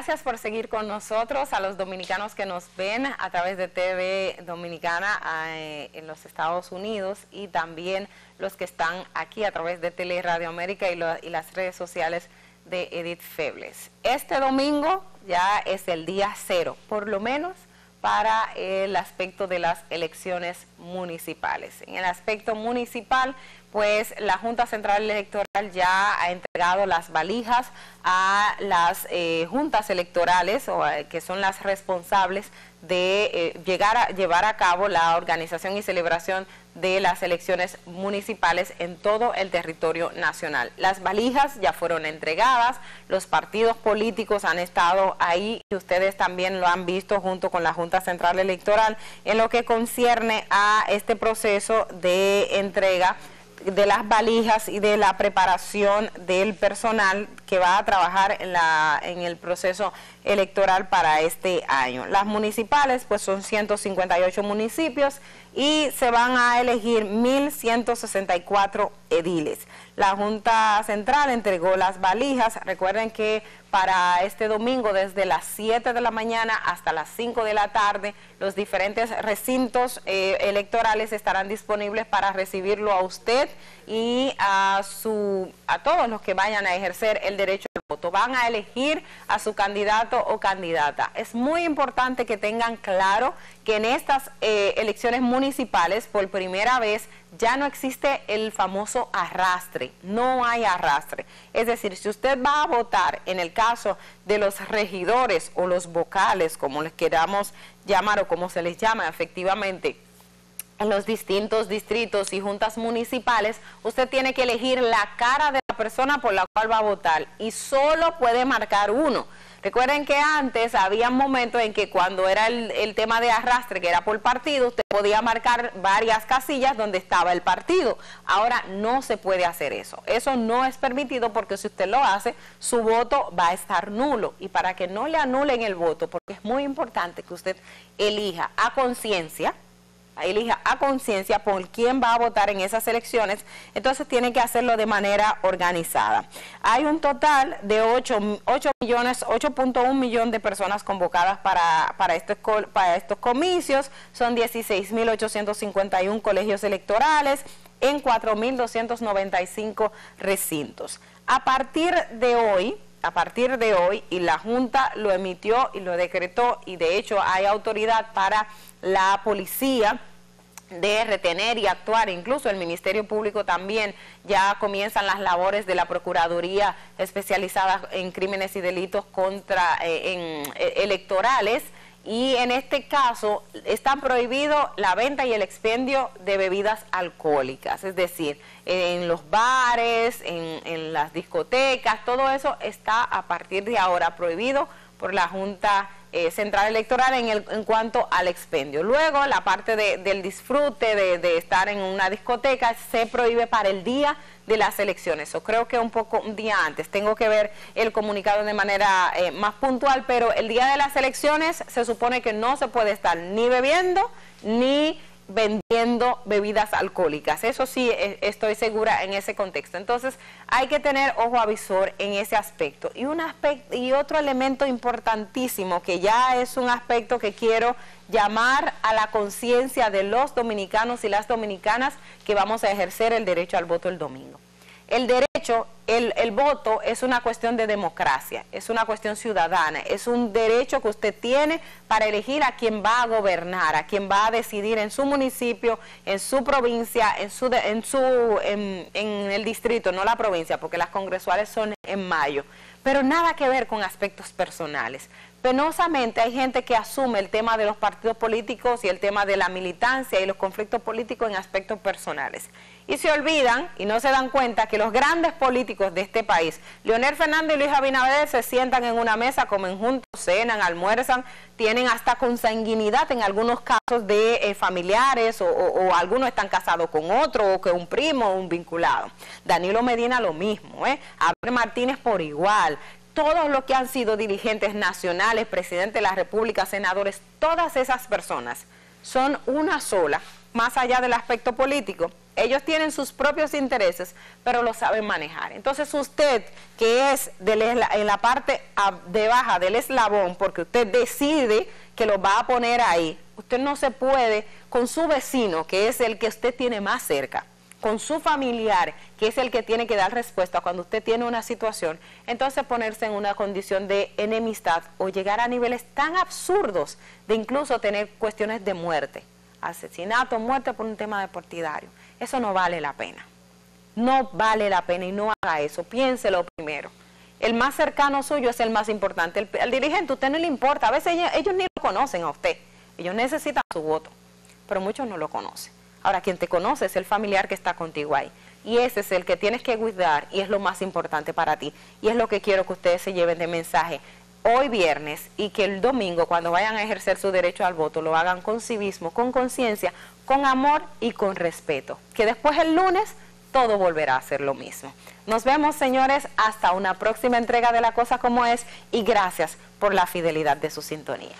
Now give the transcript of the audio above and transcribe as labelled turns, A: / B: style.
A: Gracias por seguir con nosotros, a los dominicanos que nos ven a través de TV Dominicana eh, en los Estados Unidos y también los que están aquí a través de Tele Radio América y, y las redes sociales de Edith Febles. Este domingo ya es el día cero, por lo menos para el aspecto de las elecciones municipales. En el aspecto municipal, pues la Junta Central Electoral ya ha entregado las valijas a las eh, juntas electorales, o, eh, que son las responsables de eh, llegar a llevar a cabo la organización y celebración de las elecciones municipales en todo el territorio nacional. Las valijas ya fueron entregadas, los partidos políticos han estado ahí y ustedes también lo han visto junto con la Junta Central Electoral en lo que concierne a este proceso de entrega de las valijas y de la preparación del personal que va a trabajar en, la, en el proceso electoral para este año. Las municipales pues son 158 municipios y se van a elegir 1.164 ediles. La Junta Central entregó las valijas. Recuerden que para este domingo, desde las 7 de la mañana hasta las 5 de la tarde, los diferentes recintos eh, electorales estarán disponibles para recibirlo a usted y a, su, a todos los que vayan a ejercer el derecho Van a elegir a su candidato o candidata. Es muy importante que tengan claro que en estas eh, elecciones municipales, por primera vez, ya no existe el famoso arrastre, no hay arrastre. Es decir, si usted va a votar en el caso de los regidores o los vocales, como les queramos llamar o como se les llama efectivamente, en los distintos distritos y juntas municipales, usted tiene que elegir la cara de la persona por la cual va a votar y solo puede marcar uno. Recuerden que antes había momentos en que cuando era el, tema de arrastre, que era por partido, usted podía marcar varias casillas donde estaba el partido. Ahora no se puede hacer eso. Eso no es permitido porque si usted lo hace, su voto va a estar nulo. Y para que no le anulen el voto, porque es muy importante que usted elija a conciencia, elija a conciencia por quién va a votar en esas elecciones, entonces tiene que hacerlo de manera organizada. Hay un total de 8, millones, 8.1 millón de personas convocadas para, para, estos, para estos comicios, son 16.851 colegios electorales en 4.295 recintos. A partir de hoy, a partir de hoy, y la Junta lo emitió y lo decretó, y de hecho hay autoridad para la policía de retener y actuar, incluso el Ministerio Público también ya comienzan las labores de la Procuraduría especializada en crímenes y delitos contra eh, en, eh, electorales. Y en este caso está prohibido la venta y el expendio de bebidas alcohólicas, es decir, en los bares, en, en las discotecas, todo eso está a partir de ahora prohibido por la Junta eh, central electoral en, el, en cuanto al expendio. Luego, la parte del disfrute de, estar en una discoteca se prohíbe para el día de las elecciones. O creo que un poco un día antes. Tengo que ver el comunicado de manera eh, más puntual, pero el día de las elecciones se supone que no se puede estar ni bebiendo ni vendiendo bebidas alcohólicas. Eso sí, e, estoy segura en ese contexto. Entonces, hay que tener ojo avisor en ese aspecto. Y, un aspecto, y otro elemento importantísimo, que ya es un aspecto que quiero llamar a la conciencia de los dominicanos y las dominicanas que vamos a ejercer el derecho al voto el domingo. El derecho, el, voto es una cuestión de democracia, es una cuestión ciudadana, es un derecho que usted tiene para elegir a quien va a gobernar, a quien va a decidir en su municipio, en su provincia, en, su, en, su, en el distrito, no la provincia, porque las congresuales son en mayo. Pero nada que ver con aspectos personales. Penosamente hay gente que asume el tema de los partidos políticos y el tema de la militancia y los conflictos políticos en aspectos personales. Y se olvidan y no se dan cuenta que los grandes políticos de este país, Leonel Fernández y Luis Abinader, se sientan en una mesa, comen juntos, cenan, almuerzan, tienen hasta consanguinidad en algunos casos de eh, familiares o, algunos están casados con otro o que un primo o un vinculado. Danilo Medina lo mismo, ¿eh? Abel Martínez por igual todos los que han sido dirigentes nacionales, presidente de la República, senadores, todas esas personas son una sola más allá del aspecto político. Ellos tienen sus propios intereses, pero lo saben manejar. Entonces usted, que es en la parte de baja del eslabón, porque usted decide que lo va a poner ahí, usted no se puede con su vecino, que es el que usted tiene más cerca, con su familiar, que es el que tiene que dar respuesta cuando usted tiene una situación, entonces ponerse en una condición de enemistad o llegar a niveles tan absurdos de incluso tener cuestiones de muerte, asesinato, muerte por un tema deportidario. Eso no vale la pena. No vale la pena y no haga eso. Piénselo primero. El más cercano suyo es el más importante. El, dirigente, a usted no le importa. A veces ellos, ellos ni lo conocen a usted. Ellos necesitan su voto, pero muchos no lo conocen. Ahora, quien te conoce es el familiar que está contigo ahí. Y ese es el que tienes que cuidar y es lo más importante para ti. Y es lo que quiero que ustedes se lleven de mensaje hoy viernes y que el domingo, cuando vayan a ejercer su derecho al voto, lo hagan con civismo, con conciencia, con amor y con respeto. Que después el lunes todo volverá a ser lo mismo. Nos vemos, señores, hasta una próxima entrega de La Cosa Como Es y gracias por la fidelidad de su sintonía.